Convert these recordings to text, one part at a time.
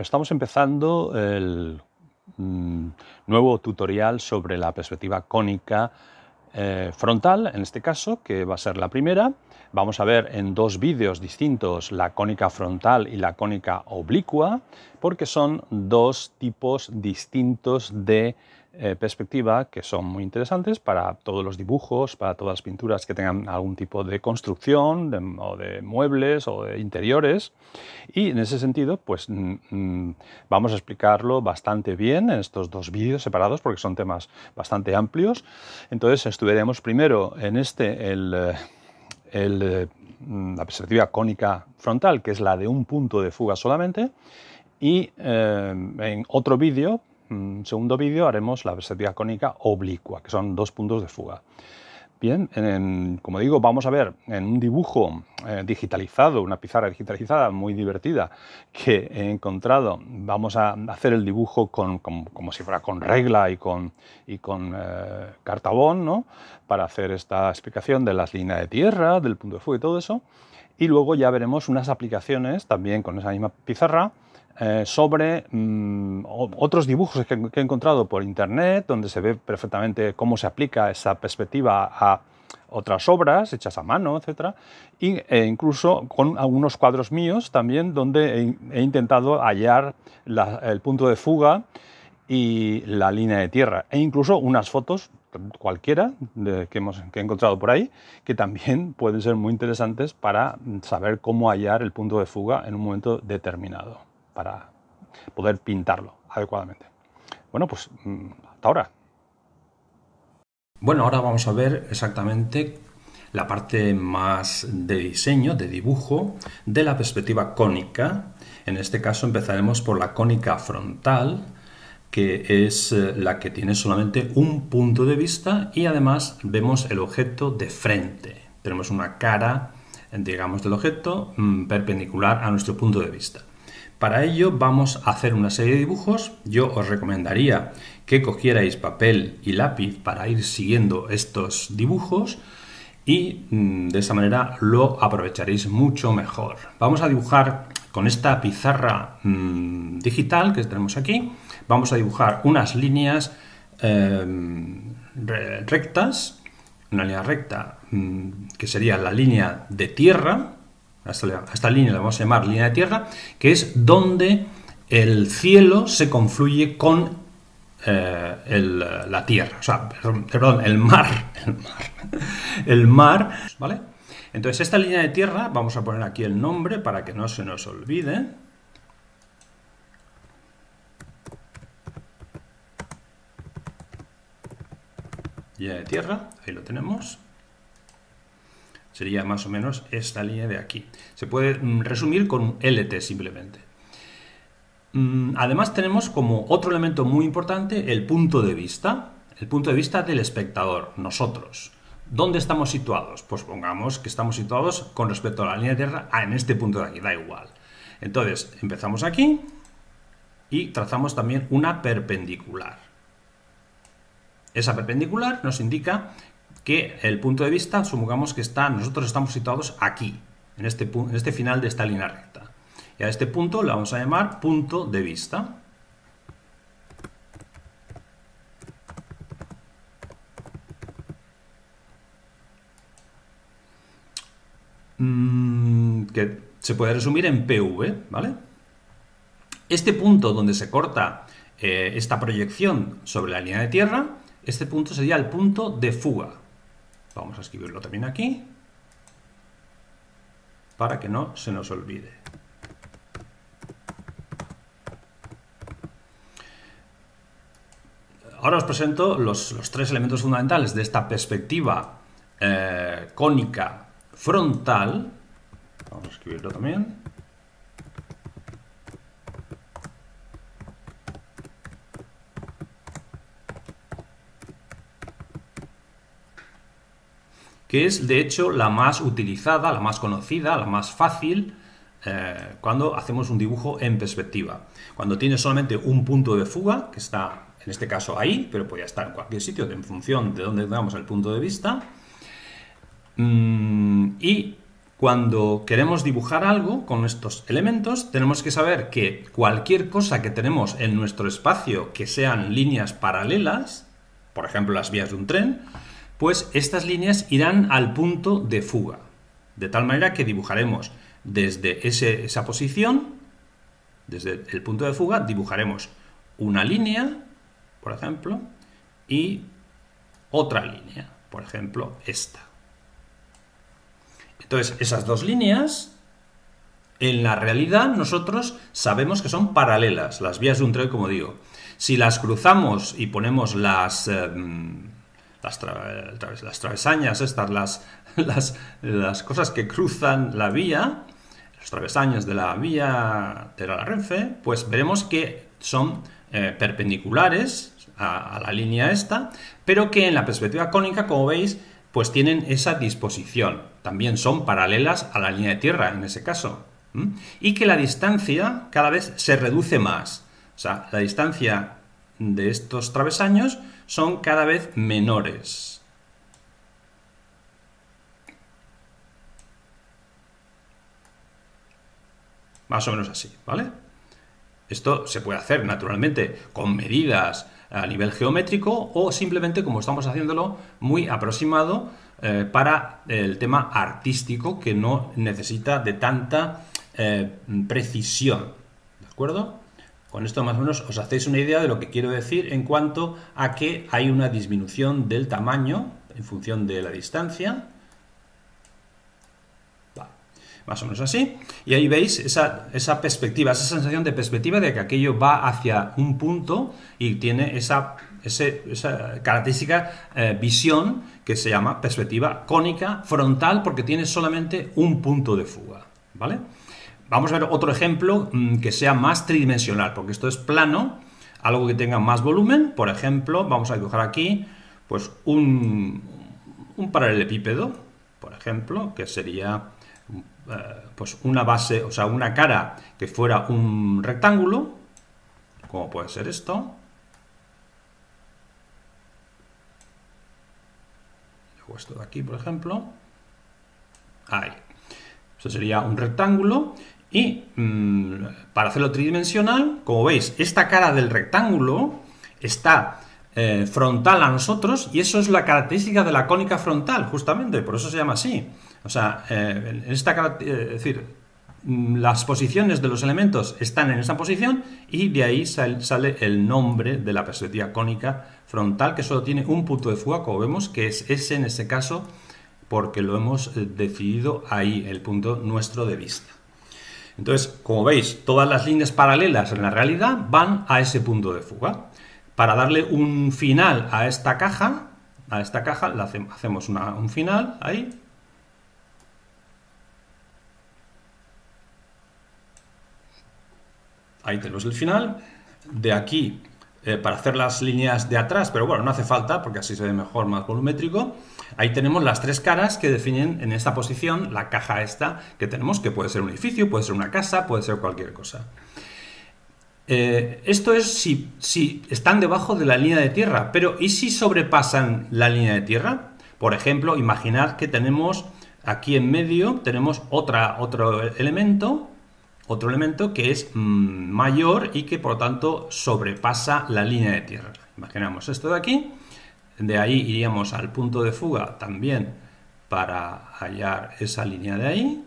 Estamos empezando el mm, nuevo tutorial sobre la perspectiva cónica eh, frontal, en este caso, que va a ser la primera. Vamos a ver en dos vídeos distintos la cónica frontal y la cónica oblicua, porque son dos tipos distintos de eh, perspectiva que son muy interesantes para todos los dibujos, para todas las pinturas que tengan algún tipo de construcción o de muebles o de interiores. Y en ese sentido, pues vamos a explicarlo bastante bien en estos dos vídeos separados porque son temas bastante amplios. Entonces estudiaremos primero en este el, eh, eh, la perspectiva cónica frontal, que es la de un punto de fuga solamente. Y en otro vídeo segundo vídeo haremos la perspectiva cónica oblicua, que son dos puntos de fuga. Bien, como digo, vamos a ver en un dibujo eh, digitalizado, una pizarra digitalizada muy divertida que he encontrado, vamos a hacer el dibujo con, como si fuera con regla y con, eh, cartabón, ¿no? para hacer esta explicación de las líneas de tierra, del punto de fuga y todo eso. Y luego ya veremos unas aplicaciones también con esa misma pizarra eh, sobre mm, otros dibujos que, he encontrado por internet, donde se ve perfectamente cómo se aplica esa perspectiva a otras obras hechas a mano, etc. e incluso con algunos cuadros míos también, donde he, intentado hallar el punto de fuga y la línea de tierra, e incluso unas fotos cualquiera que, hemos, que he encontrado por ahí, que también pueden ser muy interesantes para saber cómo hallar el punto de fuga en un momento determinado para poder pintarlo adecuadamente. Bueno, pues mm, hasta ahora. Bueno, ahora vamos a ver exactamente la parte más de diseño, de dibujo, de la perspectiva cónica. En este caso empezaremos por la cónica frontal, que es eh, la que tiene solamente un punto de vista y además vemos el objeto de frente. Tenemos una cara, digamos, del objeto mm, perpendicular a nuestro punto de vista. Para ello vamos a hacer una serie de dibujos. Yo os recomendaría que cogierais papel y lápiz para ir siguiendo estos dibujos y mm, de esa manera lo aprovecharéis mucho mejor. Vamos a dibujar con esta pizarra mm, digital que tenemos aquí. Vamos a dibujar unas líneas em, rectas, una línea recta mm, que sería la línea de tierra a esta, línea la vamos a llamar línea de tierra, que es donde el cielo se confluye con eh, la tierra, o sea, perdón, el mar, el mar, el mar, ¿vale? Entonces esta línea de tierra, vamos a poner aquí el nombre para que no se nos olvide. Línea de tierra, ahí lo tenemos. Sería más o menos esta línea de aquí. Se puede mm, resumir con un LT simplemente. Mm, además tenemos como otro elemento muy importante el punto de vista, el punto de vista del espectador, nosotros. ¿Dónde estamos situados? Pues pongamos que estamos situados con respecto a la línea de tierra ah, en este punto de aquí, da igual. Entonces empezamos aquí y trazamos también una perpendicular. Esa perpendicular nos indica que el punto de vista, supongamos que está, nosotros estamos situados aquí, en este, en este final de esta línea recta. Y a este punto le vamos a llamar punto de vista. Mm, que se puede resumir en PV, ¿vale? Este punto donde se corta eh, esta proyección sobre la línea de tierra, este punto sería el punto de fuga. Vamos a escribirlo también aquí para que no se nos olvide. Ahora os presento los, tres elementos fundamentales de esta perspectiva eh, cónica frontal. Vamos a escribirlo también. Que es de hecho la más utilizada, la más conocida, la más fácil eh, cuando hacemos un dibujo en perspectiva. Cuando tienes solamente un punto de fuga, que está en este caso ahí, pero podría estar en cualquier sitio en función de dónde tengamos el punto de vista. Mm, y cuando queremos dibujar algo con estos elementos, tenemos que saber que cualquier cosa que tenemos en nuestro espacio que sean líneas paralelas, por ejemplo las vías de un tren, pues estas líneas irán al punto de fuga. De tal manera que dibujaremos desde esa posición, desde el punto de fuga, dibujaremos una línea, por ejemplo, y otra línea, por ejemplo, esta. Entonces, esas dos líneas, en la realidad nosotros sabemos que son paralelas, las vías de un tren, como digo. Si las cruzamos y ponemos las, em, las, travesañas, estas, las, las, cosas que cruzan la vía, los travesaños de la vía de la pues veremos que son eh, perpendiculares a la línea esta, pero que en la perspectiva cónica, como veis, pues tienen esa disposición. También son paralelas a la línea de tierra en ese caso. Y que la distancia cada vez se reduce más. O sea, la distancia de estos travesaños son cada vez menores. Más o menos así, ¿vale? Esto se puede hacer naturalmente con medidas a nivel geométrico o simplemente como estamos haciéndolo muy aproximado eh, para el tema artístico que no necesita de tanta eh, precisión. ¿De acuerdo? Con esto más o menos os hacéis una idea de lo que quiero decir en cuanto a que hay una disminución del tamaño en función de la distancia más o menos así. Y ahí veis esa, perspectiva, esa sensación de perspectiva de que aquello va hacia un punto y tiene esa, característica eh, visión que se llama perspectiva cónica frontal porque tiene solamente un punto de fuga. ¿vale? Vamos a ver otro ejemplo mm, que sea más tridimensional, porque esto es plano, algo que tenga más volumen. Por ejemplo, vamos a dibujar aquí pues un, paralelepípedo, por ejemplo, que sería eh, pues una base, o sea, una cara que fuera un rectángulo, como puede ser esto. Dejo esto de aquí, por ejemplo. Ahí. Eso sería un rectángulo. Y mm, para hacerlo tridimensional, como veis, esta cara del rectángulo está eh, frontal a nosotros y eso es la característica de la cónica frontal, justamente, por eso se llama así. O sea, eh, esta, eh, es decir, mm, las posiciones de los elementos están en esa posición y de ahí sale el nombre de la perspectiva cónica frontal que solo tiene un punto de fuga, como vemos, que es ese en este caso, porque lo hemos eh, decidido ahí, el punto nuestro de vista. Entonces, como veis, todas las líneas paralelas en la realidad van a ese punto de fuga. Para darle un final a esta caja, a esta caja, hacemos un final ahí, Ahí tenemos el final. De aquí, eh, para hacer las líneas de atrás, pero bueno, no hace falta porque así se ve mejor, más volumétrico. Ahí tenemos las tres caras que definen en esta posición la caja esta que tenemos, que puede ser un edificio, puede ser una casa, puede ser cualquier cosa. Eh, esto es si, si, están debajo de la línea de tierra, pero ¿y si sobrepasan la línea de tierra? Por ejemplo, imaginad que tenemos aquí en medio, tenemos otra, otro elemento otro elemento que es mm, mayor y que por lo tanto sobrepasa la línea de tierra. Imaginamos esto de aquí, de ahí iríamos al punto de fuga también para hallar esa línea de ahí.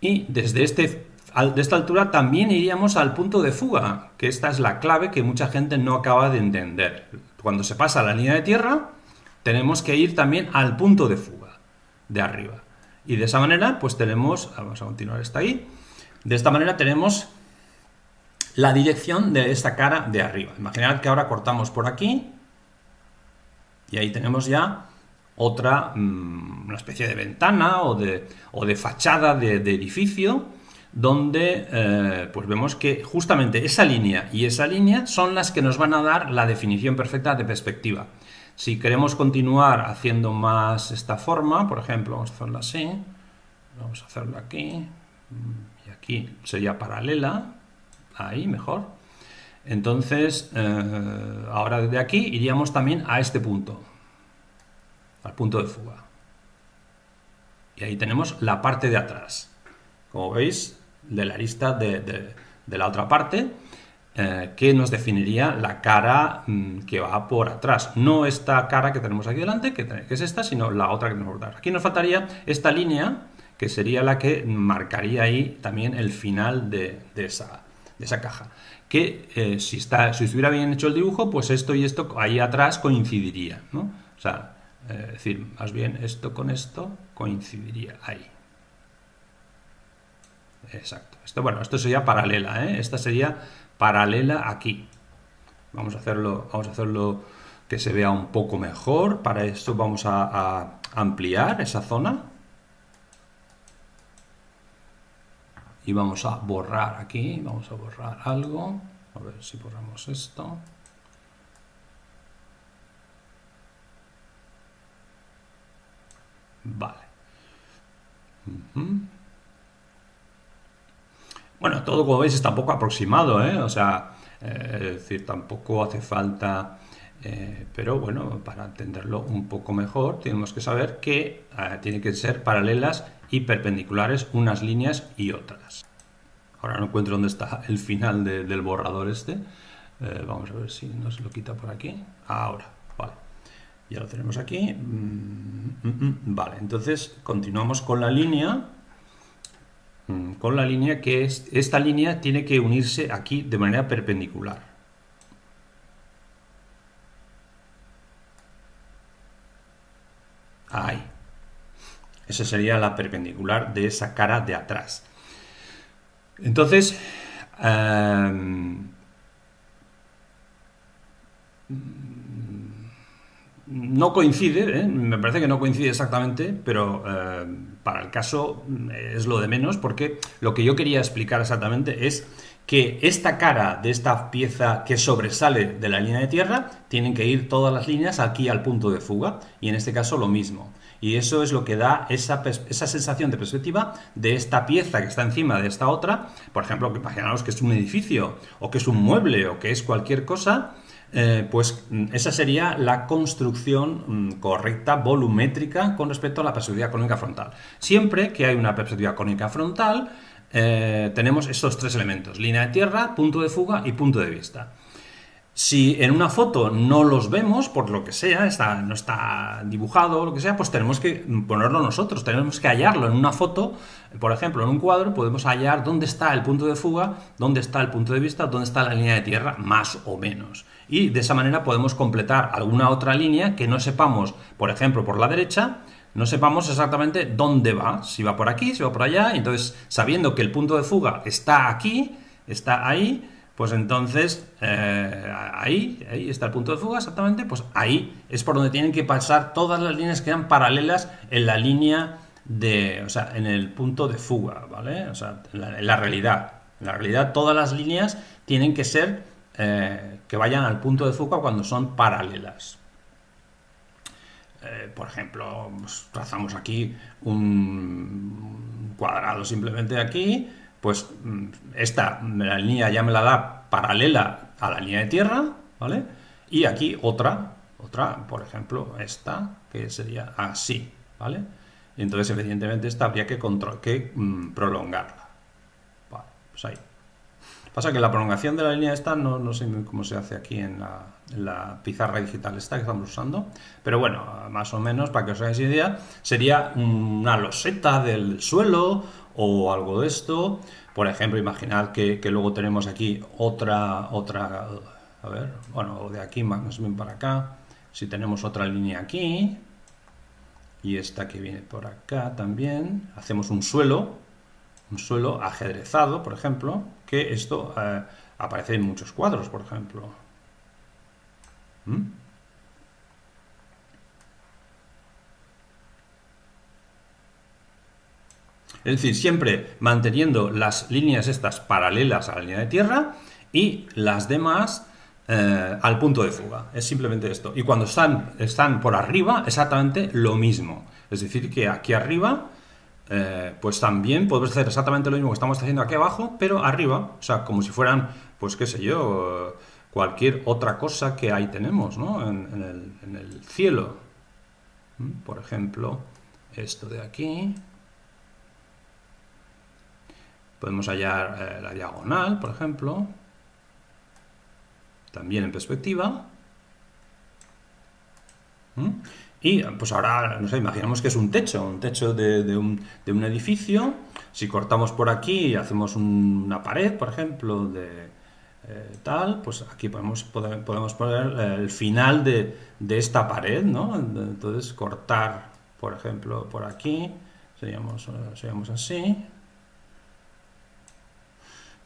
Y desde este, de esta altura también iríamos al punto de fuga, que esta es la clave que mucha gente no acaba de entender. Cuando se pasa la línea de tierra, tenemos que ir también al punto de fuga de arriba. Y de esa manera, pues tenemos, vamos a continuar esta ahí, de esta manera tenemos la dirección de esta cara de arriba. Imaginad que ahora cortamos por aquí y ahí tenemos ya otra, mm, una especie de ventana o de, o de fachada de, edificio donde eh, pues vemos que justamente esa línea y esa línea son las que nos van a dar la definición perfecta de perspectiva. Si queremos continuar haciendo más esta forma, por ejemplo, vamos a hacerla así, vamos a hacerlo aquí, y aquí sería paralela, ahí mejor. Entonces, eh, ahora desde aquí iríamos también a este punto, al punto de fuga. Y ahí tenemos la parte de atrás. Como veis, de la lista de, la otra parte, eh, que nos definiría la cara mm, que va por atrás. No esta cara que tenemos aquí delante, que, es esta, sino la otra que tenemos por. Aquí nos faltaría esta línea, que sería la que marcaría ahí también el final de, esa, caja. Que eh, si, está, si estuviera bien hecho el dibujo, pues esto y esto ahí atrás coincidiría. O sea, es eh, decir, más bien esto con esto coincidiría ahí. Exacto. Esto, bueno, esto sería paralela. Esta sería paralela aquí. Vamos a hacerlo, vamos a hacerlo que se vea un poco mejor. Para esto vamos a, ampliar esa zona. Y vamos a borrar aquí, vamos a borrar algo. A ver si borramos esto. Vale. Bueno, todo como veis está poco aproximado, ¿eh? O sea, eh, tampoco hace falta... Eh, pero bueno, para entenderlo un poco mejor, tenemos que saber que tienen que ser paralelas y perpendiculares unas líneas y otras. Ahora no encuentro dónde está el final del borrador este. vamos a ver si nos lo quita por aquí. Ahora, vale. Ya lo tenemos aquí. Mm, mm, mm, vale, entonces continuamos con la línea. Con la línea que es, esta línea tiene que unirse aquí de manera perpendicular. Ahí. Esa sería la perpendicular de esa cara de atrás. Entonces, em, no coincide, ¿eh? me parece que no coincide exactamente, pero eh, para el caso mm, es lo de menos, porque lo que yo quería explicar exactamente es que esta cara de esta pieza que sobresale de la línea de tierra, tienen que ir todas las líneas aquí al punto de fuga, y en este caso lo mismo. Y eso es lo que da esa, esa sensación de perspectiva de esta pieza que está encima de esta otra, por ejemplo, imaginaos que es un edificio, o que es un mueble, o que es cualquier cosa, eh, pues mm, esa sería la construcción mm, correcta, volumétrica, con respecto a la perspectiva cónica frontal. Siempre que hay una perspectiva cónica frontal, eh, tenemos estos tres elementos, línea de tierra, punto de fuga y punto de vista. Si en una foto no los vemos, por lo que sea, no está dibujado o lo que sea, pues tenemos que ponerlo nosotros, tenemos que hallarlo en una foto, por ejemplo, en un cuadro podemos hallar dónde está el punto de fuga, dónde está el punto de vista, dónde está la línea de tierra, más o menos. Y de esa manera podemos completar alguna otra línea que no sepamos, por ejemplo, por la derecha, no sepamos exactamente dónde va, si va por aquí, si va por allá, entonces sabiendo que el punto de fuga está aquí, está ahí, pues entonces eh, ahí, ahí está el punto de fuga exactamente, pues ahí es por donde tienen que pasar todas las líneas que sean paralelas en la línea de, o sea, en el punto de fuga, ¿vale? O sea, en la, realidad. En la realidad todas las líneas tienen que ser eh, que vayan al punto de fuga cuando son paralelas. Eh, por ejemplo, pues, trazamos aquí un cuadrado simplemente aquí, pues mm, esta la línea ya me la da paralela a la línea de tierra, ¿vale? Y aquí otra, otra, por ejemplo, esta, que sería así, ¿vale? Y entonces, evidentemente, esta habría que, que mm, prolongarla. Pues ahí. Pasa que la prolongación de la línea esta no, no sé cómo se hace aquí en la, en la, pizarra digital esta que estamos usando, pero bueno, más o menos, para que os hagáis idea, sería una loseta del suelo o algo de esto. Por ejemplo, imaginad que, luego tenemos aquí otra, otra, a ver, bueno, de aquí más bien para acá. Si tenemos otra línea aquí y esta que viene por acá también, hacemos un suelo, un suelo ajedrezado, por ejemplo, que esto eh, aparece en muchos cuadros, por ejemplo. ¿Mm? Es decir, siempre manteniendo las líneas estas paralelas a la línea de tierra y las demás eh, al punto de fuga. Es simplemente esto. Y cuando están, están por arriba, exactamente lo mismo. Es decir, que aquí arriba, eh, pues también podemos hacer exactamente lo mismo que estamos haciendo aquí abajo, pero arriba, o sea, como si fueran, pues qué sé yo, cualquier otra cosa que ahí tenemos, ¿no? En, el, cielo. ¿Mm? Por ejemplo, esto de aquí. Podemos hallar eh, la diagonal, por ejemplo. También en perspectiva. ¿Mm? Y pues ahora, no sé, que es un techo, un techo de, un, edificio. Si cortamos por aquí y hacemos una pared, por ejemplo, de eh, tal, pues aquí podemos, podemos poner el final de, esta pared, ¿no? Entonces cortar, por ejemplo, por aquí, seríamos, seríamos así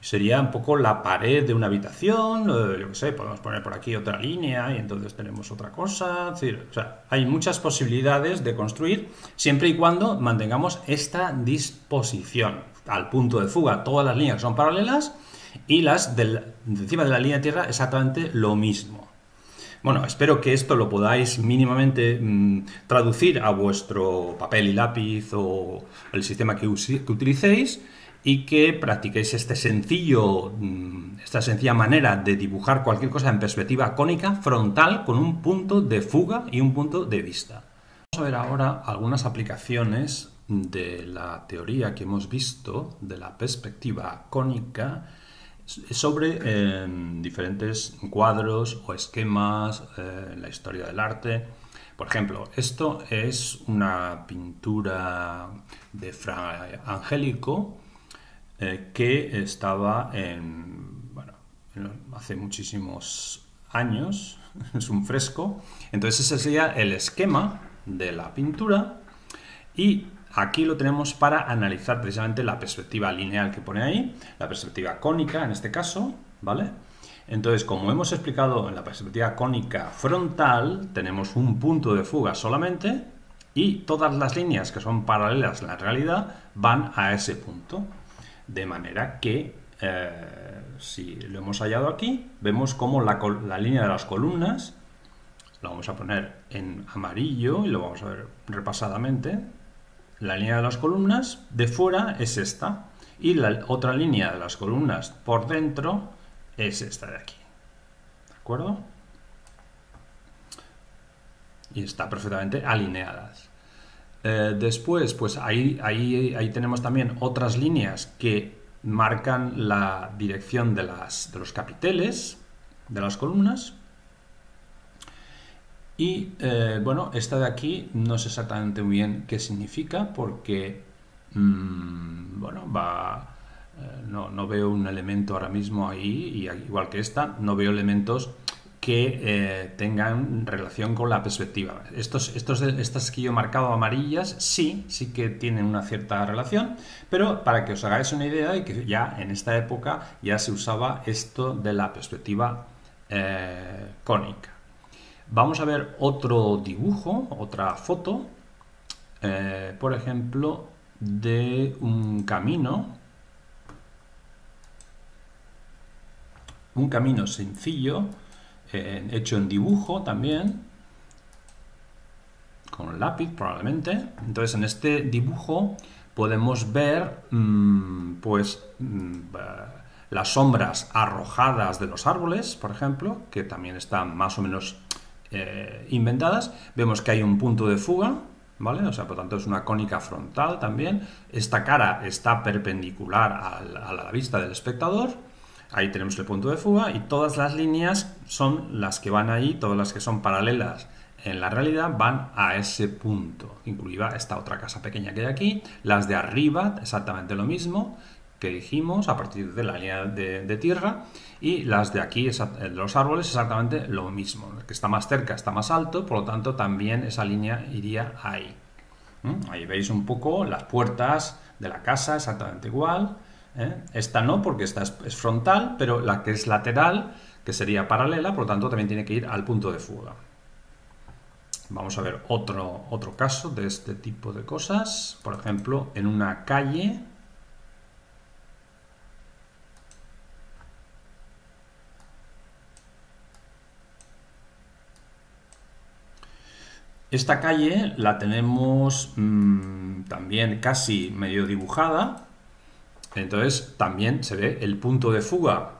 sería un poco la pared de una habitación, yo qué sé, podemos poner por aquí otra línea y entonces tenemos otra cosa, o sea, hay muchas posibilidades de construir siempre y cuando mantengamos esta disposición al punto de fuga, todas las líneas son paralelas y las de encima de la línea de tierra exactamente lo mismo. Bueno, espero que esto lo podáis mínimamente mm, traducir a vuestro papel y lápiz o el sistema que, que utilicéis y que practiquéis este sencillo, mm, esta sencilla manera de dibujar cualquier cosa en perspectiva cónica frontal con un punto de fuga y un punto de vista. Vamos a ver ahora algunas aplicaciones de la teoría que hemos visto de la perspectiva cónica sobre eh, diferentes cuadros o esquemas eh, en la historia del arte. Por ejemplo, esto es una pintura de Fra Angélico eh, que estaba en, bueno, hace muchísimos años, es un fresco, entonces ese sería el esquema de la pintura y aquí lo tenemos para analizar precisamente la perspectiva lineal que pone ahí, la perspectiva cónica en este caso, ¿vale? Entonces, como hemos explicado en la perspectiva cónica frontal, tenemos un punto de fuga solamente y todas las líneas que son paralelas en la realidad van a ese punto. De manera que, eh, si lo hemos hallado aquí, vemos cómo la, la, línea de las columnas, la vamos a poner en amarillo y lo vamos a ver repasadamente, la línea de las columnas de fuera es esta y la otra línea de las columnas por dentro es esta de aquí. ¿De acuerdo? Y está perfectamente alineadas. Eh, después, pues ahí, ahí, ahí tenemos también otras líneas que marcan la dirección de, las, de los capiteles, de las columnas. Y eh, bueno, esta de aquí no sé exactamente muy bien qué significa porque, mm, bueno, va, eh, no, no, veo un elemento ahora mismo ahí, y igual que esta, no veo elementos que eh, tengan relación con la perspectiva. Estos, estos, estas que yo he marcado amarillas sí, sí que tienen una cierta relación, pero para que os hagáis una idea y que ya en esta época ya se usaba esto de la perspectiva eh, cónica. Vamos a ver otro dibujo, otra foto, eh, por ejemplo, de un camino, un camino sencillo, hecho en dibujo también, con lápiz probablemente. Entonces en este dibujo podemos ver mm, pues mm, las sombras arrojadas de los árboles, por ejemplo, que también están más o menos eh, inventadas. Vemos que hay un punto de fuga, ¿vale? O sea, por tanto es una cónica frontal también. Esta cara está perpendicular a la vista del espectador Ahí tenemos el punto de fuga y todas las líneas son las que van ahí, todas las que son paralelas en la realidad van a ese punto, incluida esta otra casa pequeña que hay aquí, las de arriba exactamente lo mismo que dijimos a partir de la línea de, tierra y las de aquí, de los árboles, exactamente lo mismo. El que está más cerca está más alto, por lo tanto también esa línea iría ahí. ¿Mm? Ahí veis un poco las puertas de la casa, exactamente igual. ¿Eh? Esta no, porque esta es, frontal, pero la que es lateral, que sería paralela, por lo tanto también tiene que ir al punto de fuga. Vamos a ver otro, otro caso de este tipo de cosas. Por ejemplo, en una calle Esta calle la tenemos mm, también casi medio dibujada, entonces también se ve el punto de fuga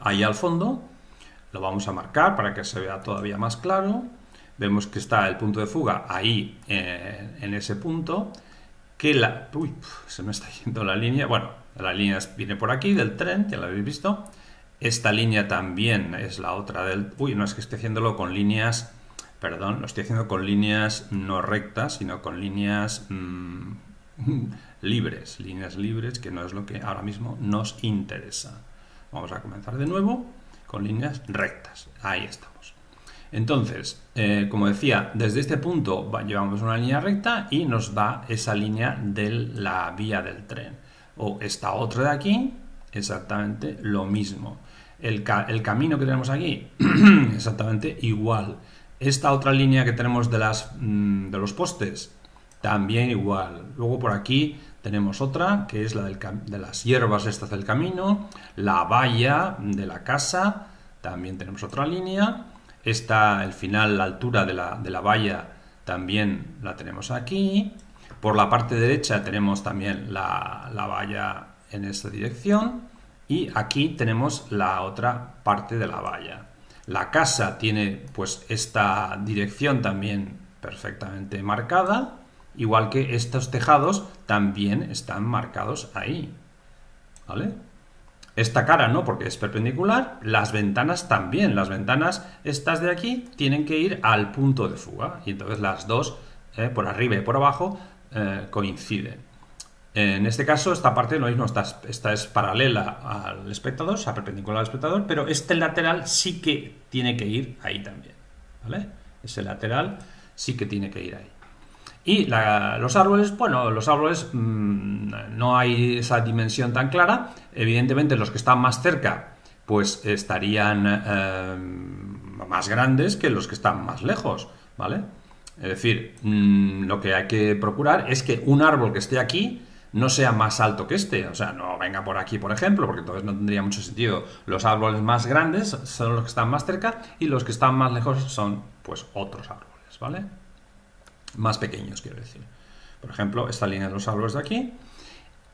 ahí al fondo. Lo vamos a marcar para que se vea todavía más claro. vemos que está el punto de fuga ahí eh, en ese punto, que la... Uy, se me está yendo la línea. Bueno, la línea viene por aquí del tren, ya lo habéis visto. Esta línea también es la otra del... Uy, no es que esté haciéndolo con líneas... Perdón, lo estoy haciendo con líneas no rectas, sino con líneas mm, libres. Líneas libres, que no es lo que ahora mismo nos interesa. Vamos a comenzar de nuevo con líneas rectas. Ahí estamos. Entonces, eh, como decía, desde este punto llevamos una línea recta y nos da esa línea de la vía del tren. O esta otra de aquí, exactamente lo mismo. El, camino que tenemos aquí, exactamente igual. Esta otra línea que tenemos de, las, mm, de los postes, también igual. Luego por aquí tenemos otra, que es la de las hierbas estas del camino. La valla de la casa, también tenemos otra línea esta, el final, la altura de la, de la valla también la tenemos aquí. Por la parte derecha tenemos también la, la valla en esta dirección. Y aquí tenemos la otra parte de la valla. La casa tiene pues esta dirección también perfectamente marcada, igual que estos tejados también están marcados ahí. ¿Vale? Esta cara no, porque es perpendicular. Las ventanas también. Las ventanas, estas de aquí, tienen que ir al punto de fuga. Y entonces las dos, eh, por arriba y por abajo, eh, coinciden. En este caso, esta parte lo mismo, esta, es paralela al espectador, o sea, perpendicular al espectador, pero este lateral sí que tiene que ir ahí también. ¿Vale? Ese lateral sí que tiene que ir ahí. Y los árboles, bueno, los árboles mm, no hay esa dimensión tan clara. Evidentemente los que están más cerca pues estarían eh, más grandes que los que están más lejos, ¿vale? Es decir, mm, lo que hay que procurar es que un árbol que esté aquí no sea más alto que este, o sea, no venga por aquí, por ejemplo, porque entonces no tendría mucho sentido. Los árboles más grandes son los que están más cerca y los que están más lejos son, pues, otros árboles, ¿vale? Más pequeños, quiero decir. Por ejemplo, esta línea de los árboles de aquí.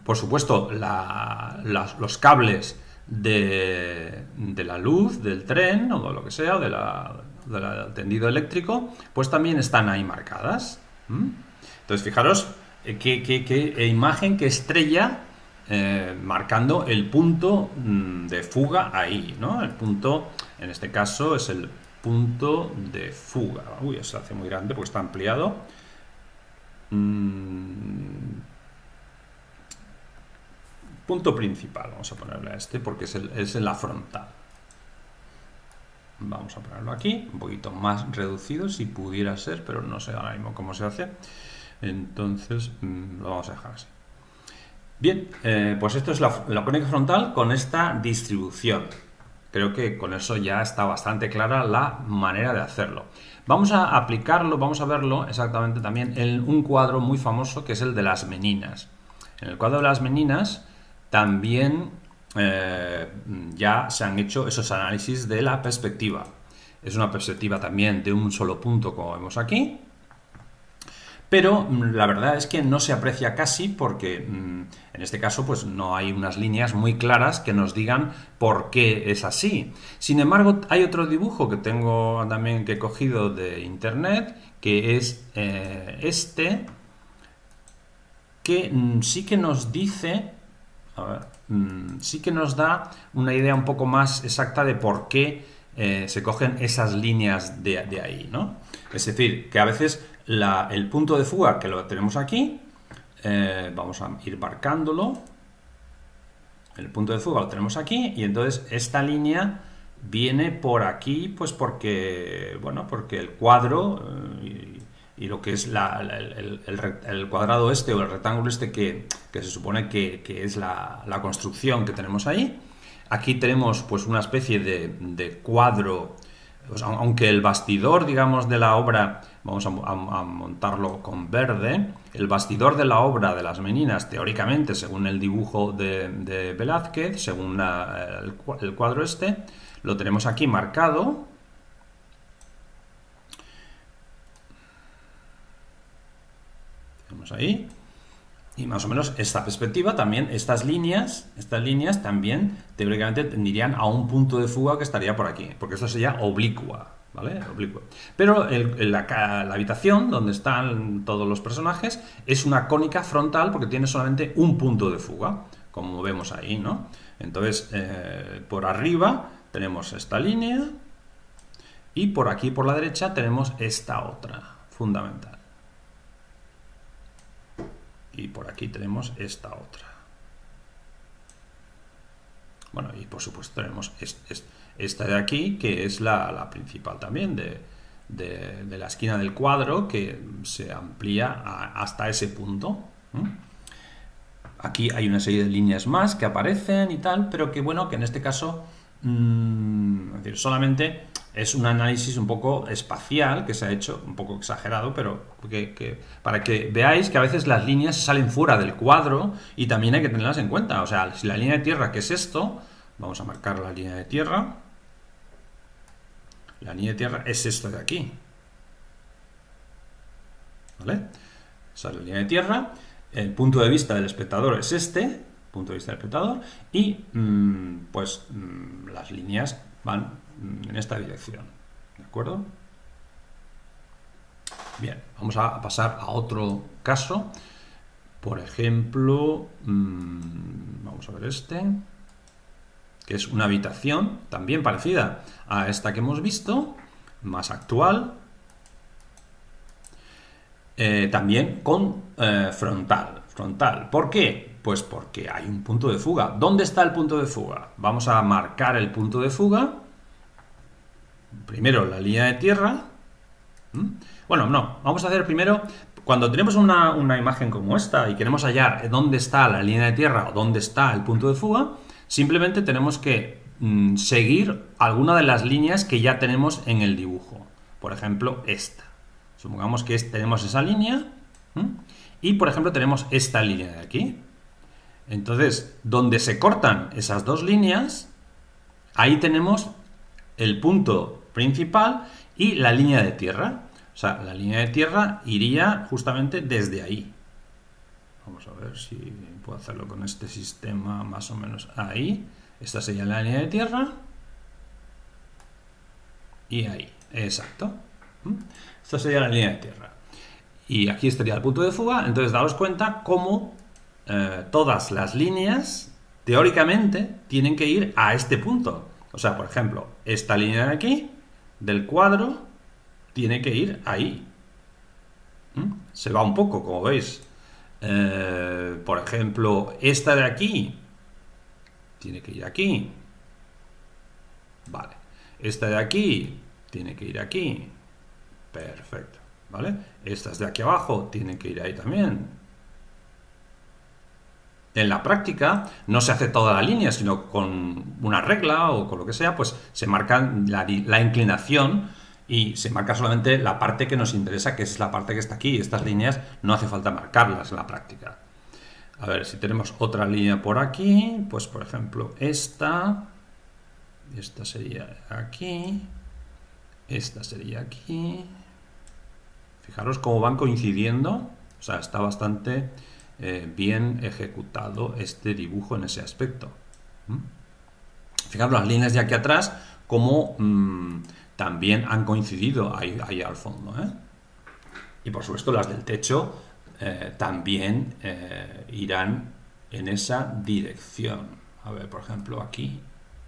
Por supuesto, los cables de, la luz, del tren o de lo que sea, de del tendido eléctrico, pues también están ahí marcadas. Entonces, fijaros eh, qué, imagen, qué estrella eh, marcando el punto mm, de fuga ahí, ¿no? El punto, en este caso, es el punto de fuga. Uy, se hace muy grande porque está ampliado. Mm. Punto principal, vamos a ponerle a este porque es, el, es la frontal. Vamos a ponerlo aquí, un poquito más reducido si pudiera ser, pero no sé ahora mismo cómo se hace. Entonces mm, lo vamos a dejar así. Bien, eh, pues esto es la, la frontal con esta distribución. Creo que con eso ya está bastante clara la manera de hacerlo. Vamos a aplicarlo, vamos a verlo exactamente también en un cuadro muy famoso que es el de las meninas. En el cuadro de las meninas también eh, ya se han hecho esos análisis de la perspectiva. Es una perspectiva también de un solo punto como vemos aquí, pero mm, la verdad es que no se aprecia casi porque mm, en este caso pues no hay unas líneas muy claras que nos digan por qué es así. Sin embargo, hay otro dibujo que tengo también que he cogido de internet que es eh, este que mm, sí que nos dice a ver, sí que nos da una idea un poco más exacta de por qué eh, se cogen esas líneas de, de ahí, ¿no? Es decir, que a veces el punto de fuga que lo tenemos aquí, eh, vamos a ir marcándolo. El punto de fuga lo tenemos aquí y entonces esta línea viene por aquí, pues porque, bueno, porque el cuadro eh, y, lo que es el, cuadrado este o el rectángulo este que, se supone que, es la, construcción que tenemos ahí. Aquí tenemos pues una especie de, cuadro, aunque el bastidor, digamos, de la obra vamos a, montarlo con verde. El bastidor de la obra de las meninas, teóricamente, según el dibujo de, Velázquez, según el, cuadro este, lo tenemos aquí marcado. Tenemos ahí. Y más o menos esta perspectiva también, estas líneas, estas líneas también teóricamente tendrían a un punto de fuga que estaría por aquí, porque esto sería oblicua, ¿vale? Oblicuo. Pero la, la, habitación donde están todos los personajes es una cónica frontal porque tiene solamente un punto de fuga, como vemos ahí, ¿no? Entonces, eh, por arriba tenemos esta línea y por aquí, por la derecha, tenemos esta otra, fundamental. Y por aquí tenemos esta otra. Bueno, y por supuesto tenemos esta de aquí, que es la, principal también de, la esquina del cuadro, que se amplía hasta ese punto. Aquí hay una serie de líneas más que aparecen y tal, pero que bueno, que en este caso mm, decir, solamente es un análisis un poco espacial que se ha hecho, un poco exagerado, pero que, para que veáis que a veces las líneas salen fuera del cuadro y también hay que tenerlas en cuenta. O sea, si la línea de tierra, que es esto, vamos a marcar la línea de tierra. La línea de tierra es esto de aquí. ¿Vale? Esa es la línea de tierra. El punto de vista del espectador es este, punto de vista del espectador, y mm, pues mm, las líneas van en esta dirección. ¿De acuerdo? Bien, vamos a pasar a otro caso. Por ejemplo, mm, vamos a ver este, que es una habitación también parecida a esta que hemos visto, más actual, eh, también con eh, frontal. Frontal. ¿Por qué? Pues porque hay un punto de fuga. ¿Dónde está el punto de fuga? Vamos a marcar el punto de fuga primero la línea de tierra. Bueno, no, vamos a hacer primero, cuando tenemos una, imagen como esta y queremos hallar dónde está la línea de tierra o dónde está el punto de fuga, simplemente tenemos que mm, seguir alguna de las líneas que ya tenemos en el dibujo. Por ejemplo, esta. Supongamos que tenemos esa línea y, por ejemplo, tenemos esta línea de aquí. Entonces, donde se cortan esas dos líneas, ahí tenemos el punto principal y la línea de tierra. O sea, la línea de tierra iría justamente desde ahí. Vamos a ver si puedo hacerlo con este sistema más o menos ahí. Esta sería la línea de tierra. Y ahí, exacto. ¿Mm? Esta sería la línea de tierra. Y aquí estaría el punto de fuga. Entonces, daos cuenta cómo eh, todas las líneas, teóricamente, tienen que ir a este punto. O sea, por ejemplo, esta línea de aquí del cuadro tiene que ir ahí. ¿Mm? Se va un poco, como veis. Eh, por ejemplo, esta de aquí tiene que ir aquí. Vale. Esta de aquí tiene que ir aquí. Perfecto. ¿Vale? Estas de aquí abajo tienen que ir ahí también. En la práctica no se hace toda la línea, sino con una regla o con lo que sea, pues se marca la, inclinación y se marca solamente la parte que nos interesa, que es la parte que está aquí. Estas líneas no hace falta marcarlas en la práctica. A ver, si tenemos otra línea por aquí, pues por ejemplo esta, esta sería aquí, esta sería aquí. Fijaros cómo van coincidiendo, o sea, está bastante eh, bien ejecutado este dibujo en ese aspecto. Fijaros las líneas de aquí atrás, como mm, también han coincidido ahí, al fondo. ¿eh? Y por supuesto las del techo eh, también irán en esa dirección. A ver, por ejemplo, aquí,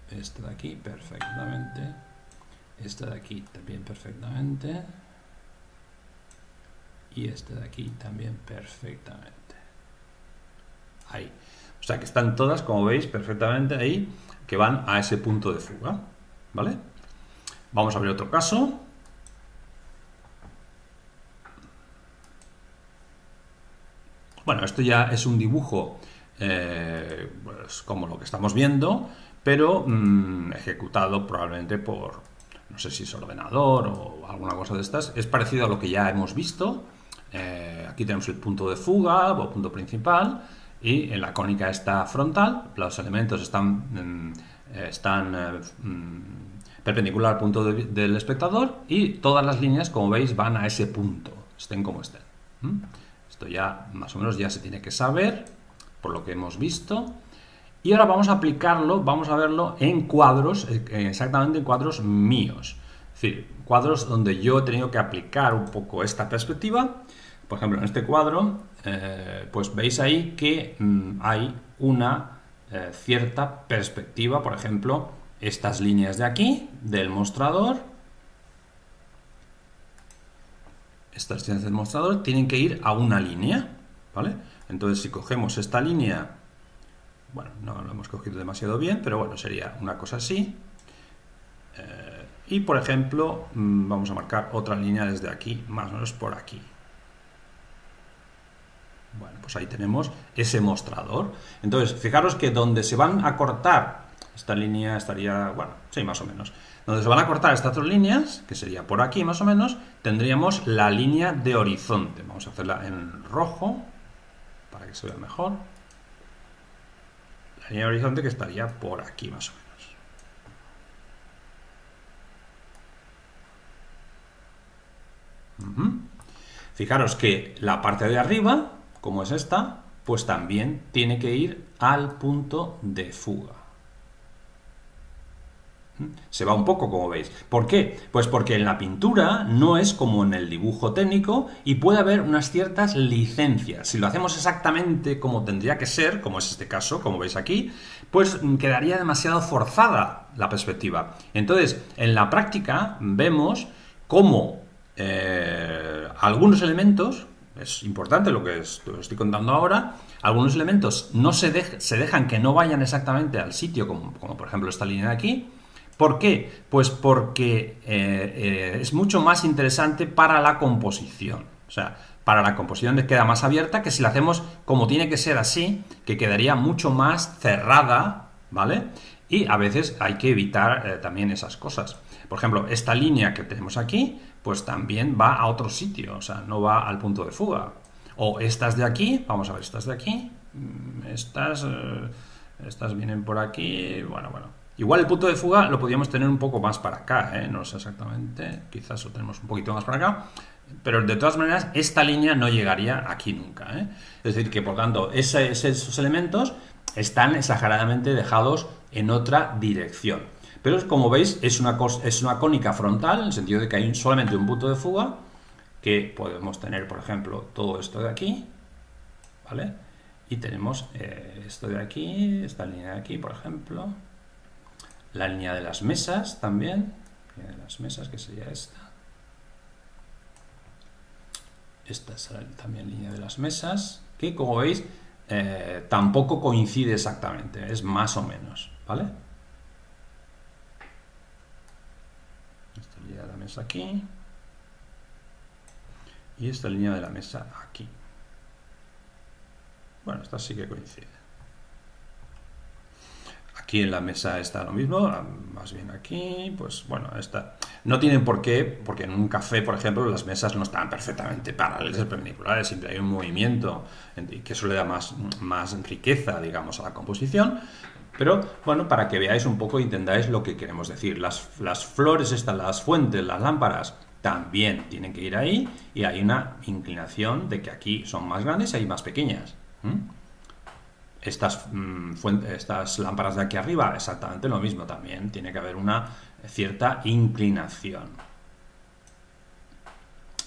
esta de aquí, perfectamente. Esta de aquí también perfectamente. Y esta de aquí también perfectamente ahí. O sea que están todas, como veis, perfectamente ahí, que van a ese punto de fuga. ¿Vale? Vamos a ver otro caso. Bueno, esto ya es un dibujo eh, pues, como lo que estamos viendo, pero mm, ejecutado probablemente por, no sé si es ordenador o alguna cosa de estas. Es parecido a lo que ya hemos visto. Eh, aquí tenemos el punto de fuga o punto principal y en la cónica está frontal, los elementos están, mm, están eh, mm, perpendicular al punto del espectador y todas las líneas, como veis, van a ese punto, estén como estén. Esto ya más o menos ya se tiene que saber por lo que hemos visto. Y ahora vamos a aplicarlo, vamos a verlo en cuadros, eh, exactamente en cuadros míos. Es decir, cuadros donde yo he tenido que aplicar un poco esta perspectiva. Por ejemplo, en este cuadro, eh, pues veis ahí que mm, hay una eh, cierta perspectiva, por ejemplo, estas líneas de aquí, del mostrador, estas líneas del mostrador tienen que ir a una línea, ¿vale? Entonces, si cogemos esta línea, bueno, no lo hemos cogido demasiado bien, pero bueno, sería una cosa así. Eh, y, por ejemplo, mm, vamos a marcar otra línea desde aquí, más o menos por aquí. Bueno, pues ahí tenemos ese mostrador. Entonces, fijaros que donde se van a cortar, esta línea estaría, bueno, sí, más o menos. Donde se van a cortar estas dos líneas, que sería por aquí más o menos, tendríamos la línea de horizonte. Vamos a hacerla en rojo, para que se vea mejor. La línea de horizonte que estaría por aquí más o menos. Fijaros que la parte de arriba como es esta, pues también tiene que ir al punto de fuga. ¿Mm? Se va un poco, como veis. ¿Por qué? Pues porque en la pintura no es como en el dibujo técnico y puede haber unas ciertas licencias. Si lo hacemos exactamente como tendría que ser, como es este caso, como veis aquí, pues quedaría demasiado forzada la perspectiva. Entonces, en la práctica vemos cómo eh, algunos elementos es importante lo que estoy contando ahora. Algunos elementos no se, se dejan que no vayan exactamente al sitio, como, por ejemplo esta línea de aquí. ¿Por qué? Pues porque eh, eh, es mucho más interesante para la composición. O sea, para la composición queda más abierta que si la hacemos como tiene que ser así, que quedaría mucho más cerrada, ¿vale? Y a veces hay que evitar eh, también esas cosas. Por ejemplo, esta línea que tenemos aquí, pues también va a otro sitio, o sea, no va al punto de fuga. O estas de aquí, vamos a ver, estas de aquí, mm, estas, eh, estas vienen por aquí, bueno, bueno. Igual el punto de fuga lo podríamos tener un poco más para acá, ¿eh? no sé exactamente, quizás lo tenemos un poquito más para acá, pero de todas maneras esta línea no llegaría aquí nunca. ¿eh? Es decir, que por tanto esos elementos están exageradamente dejados en otra dirección. Pero como veis, es una, es una cónica frontal, en el sentido de que hay solamente un punto de fuga, que podemos tener, por ejemplo, todo esto de aquí, ¿vale? Y tenemos eh, esto de aquí, esta línea de aquí, por ejemplo, la línea de las mesas también, línea de las mesas, que sería esta. Esta es también línea de las mesas, que como veis, eh, tampoco coincide exactamente, es más o menos, ¿vale? De la mesa aquí y esta línea de la mesa aquí. Bueno, esta sí que coincide. Aquí en la mesa está lo mismo, más bien aquí, pues bueno, esta no tienen por qué, porque en un café, por ejemplo, las mesas no están perfectamente paralelas perpendiculares, siempre hay un movimiento que eso le da más, más riqueza, digamos, a la composición, pero bueno, para que veáis un poco y entendáis lo que queremos decir. Las, flores están, las fuentes, las lámparas, también tienen que ir ahí y hay una inclinación de que aquí son más grandes y hay más pequeñas. Estas, mm, estas lámparas de aquí arriba, exactamente lo mismo también. Tiene que haber una cierta inclinación.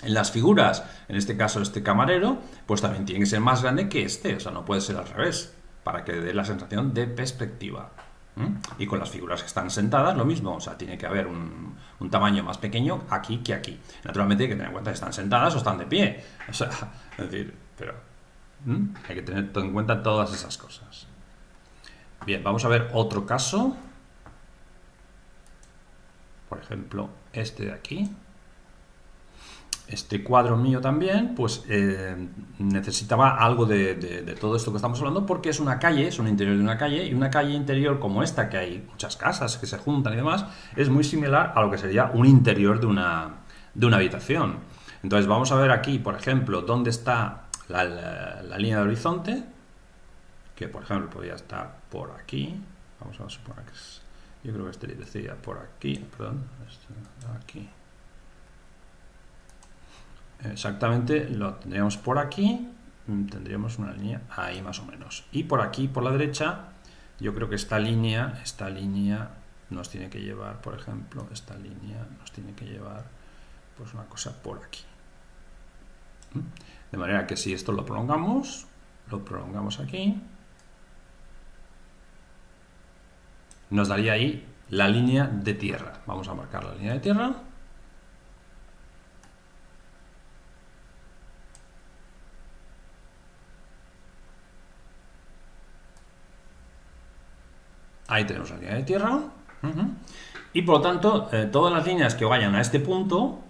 En las figuras, en este caso este camarero, pues también tiene que ser más grande que este, o sea, no puede ser al revés para que dé la sensación de perspectiva. Y con las figuras que están sentadas, lo mismo, o sea, tiene que haber un, tamaño más pequeño aquí que aquí. Naturalmente hay que tener en cuenta que están sentadas o están de pie. O sea, es decir, pero hay que tener en cuenta todas esas cosas. Bien, vamos a ver otro caso. Por ejemplo, este de aquí este cuadro mío también, pues eh, necesitaba algo de, todo esto que estamos hablando porque es una calle, es un interior de una calle y una calle interior como esta, que hay muchas casas que se juntan y demás, es muy similar a lo que sería un interior de una, de una habitación. Entonces vamos a ver aquí, por ejemplo, dónde está la, línea de horizonte, que por ejemplo podría estar por aquí, vamos a suponer que es, yo creo que este sería por aquí, perdón, aquí exactamente lo tendríamos por aquí, mm, tendríamos una línea ahí más o menos. Y por aquí, por la derecha, yo creo que esta línea, esta línea nos tiene que llevar, por ejemplo, esta línea nos tiene que llevar pues una cosa por aquí. ¿Mm? De manera que si esto lo prolongamos, lo prolongamos aquí, nos daría ahí la línea de tierra. Vamos a marcar la línea de tierra. Ahí tenemos la línea de tierra. Y por lo tanto, eh, todas las líneas que vayan a este punto,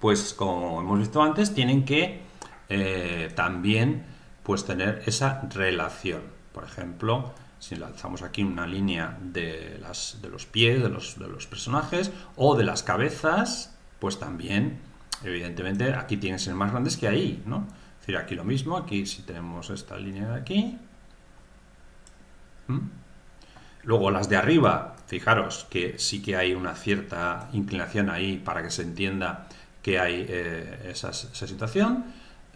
pues como hemos visto antes, tienen que eh, también pues, tener esa relación. Por ejemplo, si lanzamos aquí una línea de, las, de los pies de los, de los personajes o de las cabezas, pues también, evidentemente, aquí tienen que ser más grandes que ahí, ¿no? Es decir, aquí lo mismo, aquí si tenemos esta línea de aquí. Luego las de arriba, fijaros que sí que hay una cierta inclinación ahí para que se entienda que hay eh, esa, situación.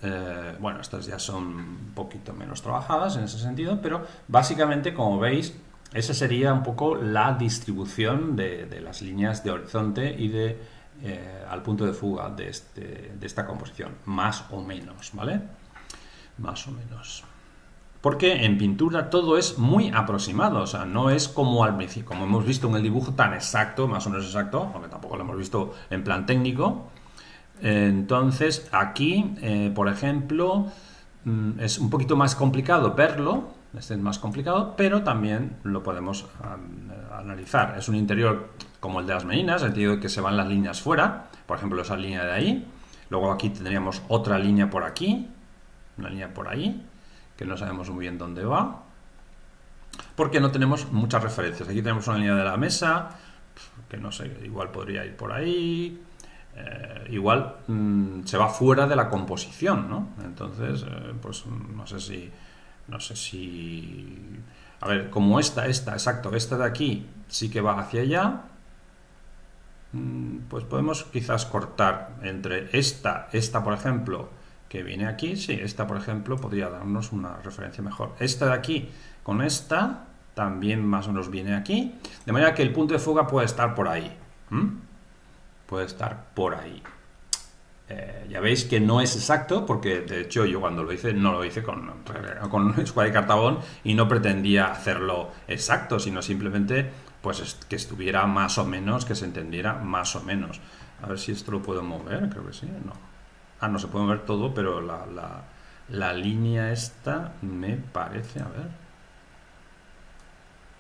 Eh, bueno, estas ya son un poquito menos trabajadas en ese sentido, pero básicamente, como veis, esa sería un poco la distribución de, las líneas de horizonte y de eh, al punto de fuga de, este, de esta composición, más o menos, ¿vale? Más o menos. Porque en pintura todo es muy aproximado, o sea, no es como al como hemos visto en el dibujo tan exacto, más o menos exacto, aunque tampoco lo hemos visto en plan técnico. Entonces, aquí, eh, por ejemplo, mm, es un poquito más complicado verlo, este es más complicado, pero también lo podemos analizar. Es un interior como el de las meninas, en el sentido de que se van las líneas fuera, por ejemplo, esa línea de ahí. Luego aquí tendríamos otra línea por aquí, una línea por ahí, que no sabemos muy bien dónde va, porque no tenemos muchas referencias. Aquí tenemos una línea de la mesa, que no sé, igual podría ir por ahí, eh, igual mm, se va fuera de la composición, ¿no? Entonces, eh, pues no sé si, no sé si, a ver, como esta, esta, exacto, esta de aquí sí que va hacia allá, mm, pues podemos quizás cortar entre esta, esta por ejemplo, que viene aquí, sí, esta por ejemplo podría darnos una referencia mejor. Esta de aquí con esta también más o menos viene aquí, de manera que el punto de fuga puede estar por ahí. Puede estar por ahí. Eh, ya veis que no es exacto, porque de hecho yo cuando lo hice no lo hice con, con escuadra y cartabón y no pretendía hacerlo exacto, sino simplemente pues que estuviera más o menos, que se entendiera más o menos. A ver si esto lo puedo mover, creo que sí, no. Ah, no se puede ver todo, pero la, la, línea esta me parece, a ver.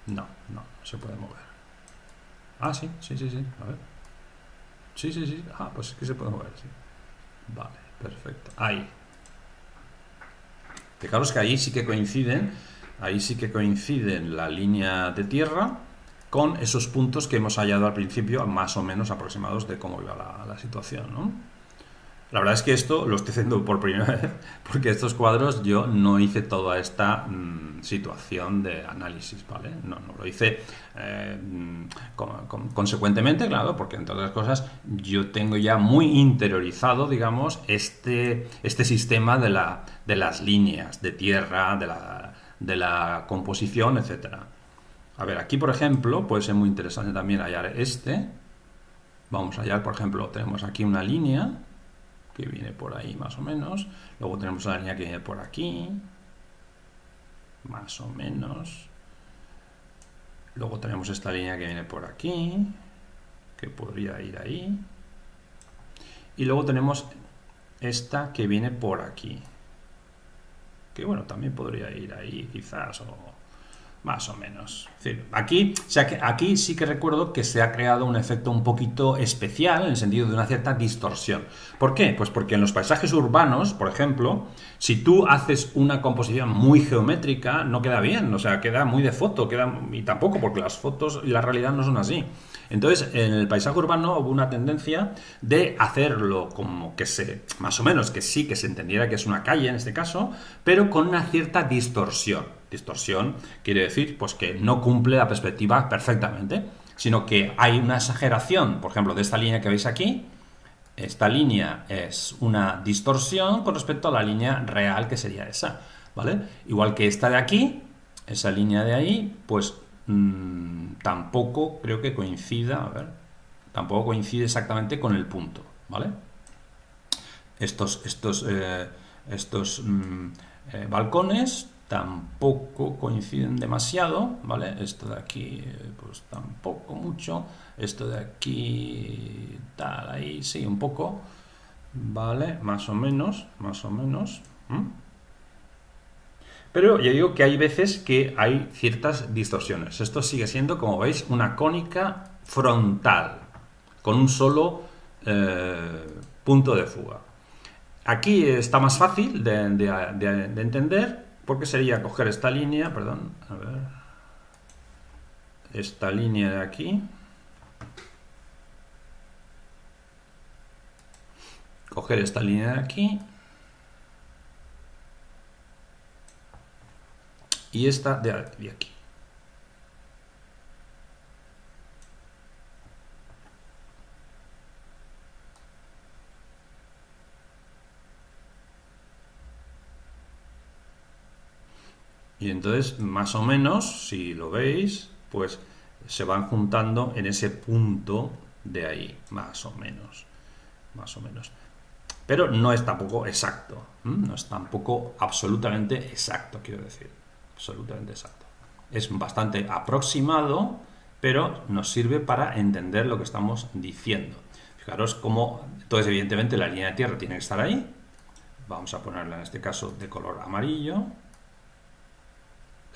No, no, se puede mover. Ah, sí, sí, sí, sí, a ver. Sí, sí, sí. Ah, pues es que se puede mover, sí. Vale, perfecto. Ahí. Fijaros que ahí sí que coinciden, ahí sí que coinciden la línea de tierra con esos puntos que hemos hallado al principio, más o menos aproximados de cómo iba la, la situación, ¿no? La verdad es que esto lo estoy haciendo por primera vez, porque estos cuadros yo no hice toda esta mm, situación de análisis, ¿vale? No, no lo hice eh, consecuentemente, claro, porque entre otras cosas yo tengo ya muy interiorizado, digamos, este, este sistema de, la, de las líneas de tierra, de la, de la composición, etcétera. A ver, aquí por ejemplo puede ser muy interesante también hallar este. Vamos a hallar, por ejemplo, tenemos aquí una línea que viene por ahí más o menos. Luego tenemos la línea que viene por aquí, más o menos. Luego tenemos esta línea que viene por aquí, que podría ir ahí. Y luego tenemos esta que viene por aquí. Que bueno, también podría ir ahí quizás, o más o menos. aquí, aquí sí que recuerdo que se ha creado un efecto un poquito especial en el sentido de una cierta distorsión. ¿Por qué? Pues porque en los paisajes urbanos, por ejemplo, si tú haces una composición muy geométrica, no queda bien, o sea, queda muy de foto, queda, y tampoco, porque las fotos y la realidad no son así. Entonces, en el paisaje urbano hubo una tendencia de hacerlo como que se, más o menos, que sí, que se entendiera que es una calle en este caso, pero con una cierta distorsión. Distorsión quiere decir, pues que no cumple la perspectiva perfectamente, sino que hay una exageración, por ejemplo, de esta línea que veis aquí, esta línea es una distorsión con respecto a la línea real que sería esa, ¿vale? Igual que esta de aquí, esa línea de ahí, pues mm, tampoco creo que coincida, a ver, tampoco coincide exactamente con el punto, ¿vale? Estos, estos, eh, estos mm, eh, balcones tampoco coinciden demasiado, ¿vale? Esto de aquí, eh, pues tampoco mucho. Esto de aquí, tal, ahí, sí, un poco. ¿Vale? Más o menos, más o menos. Pero ya digo que hay veces que hay ciertas distorsiones. Esto sigue siendo, como veis, una cónica frontal, con un solo eh, punto de fuga. Aquí está más fácil de, de entender, porque sería coger esta línea, perdón, a ver, esta línea de aquí, coger esta línea de aquí. Y esta de aquí. Y entonces, más o menos, si lo veis, pues se van juntando en ese punto de ahí, más o menos. Más o menos. Pero no es tampoco exacto. No es tampoco absolutamente exacto, quiero decir. Absolutamente exacto. Es bastante aproximado, pero nos sirve para entender lo que estamos diciendo. Fijaros cómo, entonces evidentemente la línea de tierra tiene que estar ahí. Vamos a ponerla en este caso de color amarillo.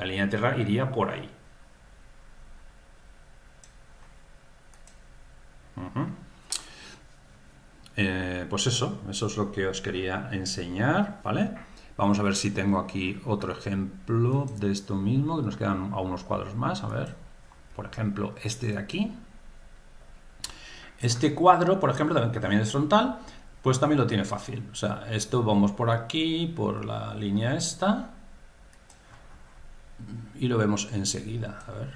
La línea de tierra iría por ahí. Eh, pues eso, eso es lo que os quería enseñar, ¿vale? Vamos a ver si tengo aquí otro ejemplo de esto mismo, que nos quedan a unos cuadros más, a ver. Por ejemplo, este de aquí. Este cuadro, por ejemplo, que también es frontal, pues también lo tiene fácil. O sea, esto vamos por aquí, por la línea esta, y lo vemos enseguida. A ver.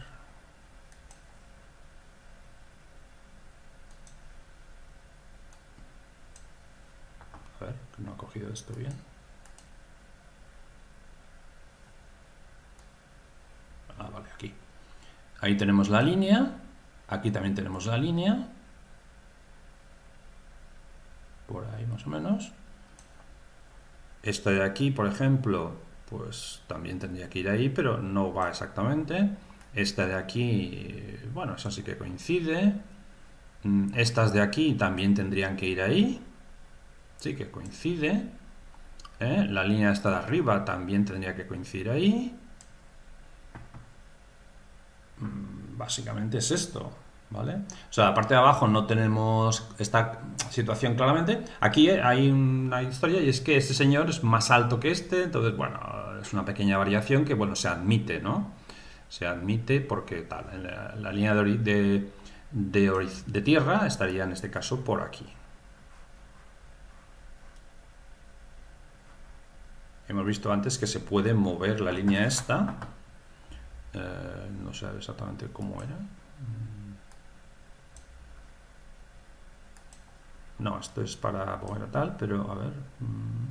A ver, no ha cogido esto bien. Ah, vale, aquí. Ahí tenemos la línea. Aquí también tenemos la línea. Por ahí más o menos. Esta de aquí, por ejemplo, pues también tendría que ir ahí, pero no va exactamente. Esta de aquí, bueno, esa sí que coincide. Mm, estas de aquí también tendrían que ir ahí. Sí que coincide. ¿eh? La línea esta de arriba también tendría que coincidir ahí. Mm, básicamente es esto. ¿Vale? O sea, la parte de abajo no tenemos esta situación claramente. Aquí hay una historia y es que este señor es más alto que este, entonces, bueno, es una pequeña variación que, bueno, se admite, ¿no? Se admite porque tal, la, línea de, de, tierra estaría en este caso por aquí. Hemos visto antes que se puede mover la línea esta. Eh, no sé exactamente cómo era. No, esto es para poner tal, pero a ver. Mm,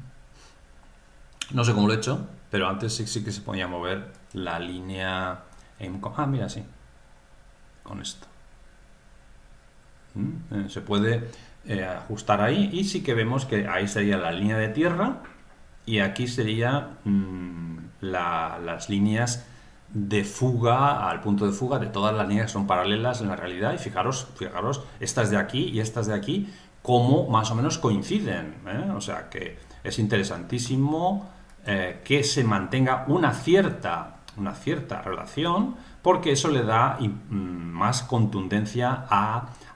no sé cómo lo he hecho, pero antes sí, que se podía mover la línea. Ah, mira, sí. Con esto. Mm, eh, se puede eh, ajustar ahí y sí que vemos que ahí sería la línea de tierra y aquí sería mm, las líneas de fuga al punto de fuga de todas las líneas que son paralelas en la realidad y fijaros, fijaros, estas de aquí y estas de aquí cómo más o menos coinciden. ¿eh? O sea que es interesantísimo eh, que se mantenga una cierta, una cierta relación porque eso le da mm, más contundencia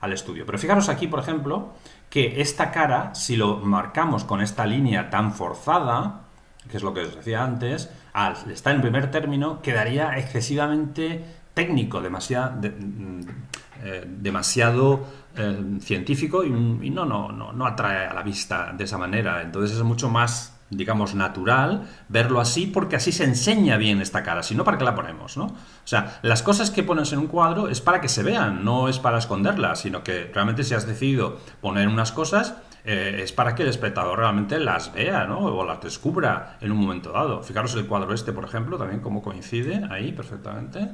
al estudio. Pero fijaros aquí, por ejemplo, que esta cara, si lo marcamos con esta línea tan forzada, que es lo que os decía antes, al estar en primer término, quedaría excesivamente técnico, demasiado, mm, eh, demasiado eh, científico y, no, no, no, no atrae a la vista de esa manera. Entonces es mucho más digamos, natural verlo así porque así se enseña bien esta cara, si no, ¿para qué la ponemos? ¿no? O sea, las cosas que pones en un cuadro es para que se vean, no es para esconderlas, sino que realmente si has decidido poner unas cosas eh, es para que el espectador realmente las vea, ¿no? O las descubra en un momento dado. Fijaros el cuadro este, por ejemplo, también cómo coincide ahí perfectamente.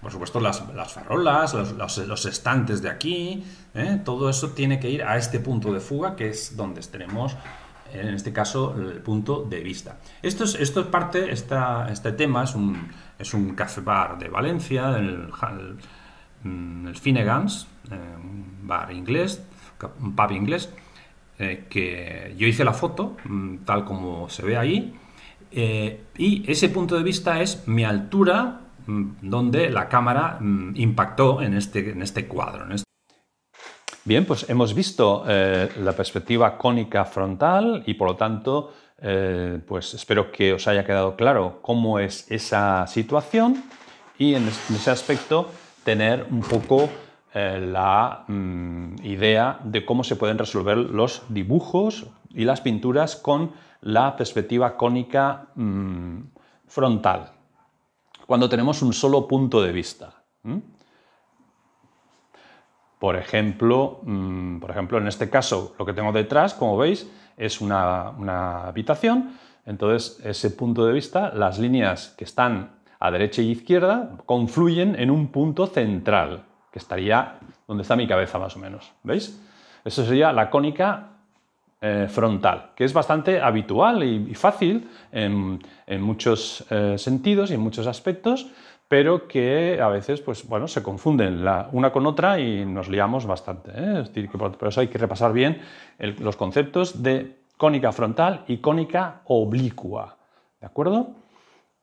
Por supuesto, las, farolas, los, estantes de aquí, ¿eh? todo eso tiene que ir a este punto de fuga que es donde tenemos, en este caso, el punto de vista. Esto es, esto es parte, esta, este tema es un, es un café bar de Valencia, el, el, Finnegan's, eh, un bar inglés, un pub inglés, eh, que yo hice la foto, mm, tal como se ve ahí, y ese punto de vista es mi altura Mm, donde la cámara mm, impactó en este, en este cuadro. Bien, pues hemos visto eh, la perspectiva cónica frontal y por lo tanto, eh, pues espero que os haya quedado claro cómo es esa situación y en ese aspecto tener un poco eh, la mm, idea de cómo se pueden resolver los dibujos y las pinturas con la perspectiva cónica frontal cuando tenemos un solo punto de vista. Por ejemplo, mm, por ejemplo, en este caso, lo que tengo detrás, como veis, es una, habitación. Entonces, ese punto de vista, las líneas que están a derecha y izquierda confluyen en un punto central, que estaría donde está mi cabeza más o menos. ¿Veis? Eso sería la cónica eh, frontal, que es bastante habitual y, fácil en, muchos eh, sentidos y en muchos aspectos, pero que a veces pues, bueno, se confunden la, una con otra y nos liamos bastante. ¿eh? Es decir, por, eso hay que repasar bien los conceptos de cónica frontal y cónica oblicua. ¿De acuerdo?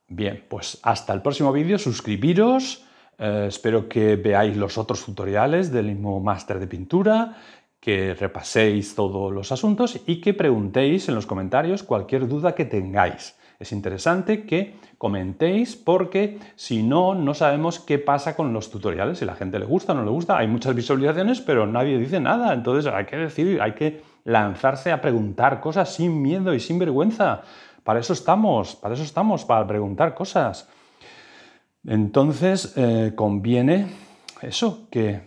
Bien, pues hasta el próximo vídeo, suscribiros. espero que veáis los otros tutoriales del mismo máster de pintura que repaséis todos los asuntos y que preguntéis en los comentarios cualquier duda que tengáis. Es interesante que comentéis porque si no, no sabemos qué pasa con los tutoriales, si la gente le gusta o no le gusta. Hay muchas visualizaciones, pero nadie dice nada. Entonces hay que decir, hay que lanzarse a preguntar cosas sin miedo y sin vergüenza. Para eso estamos, para eso estamos, para preguntar cosas. Entonces eh, conviene eso, que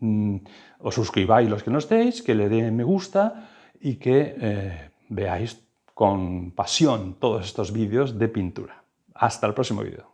mm, os suscribáis los que no estéis, que le den me gusta y que eh, veáis con pasión todos estos vídeos de pintura. Hasta el próximo vídeo.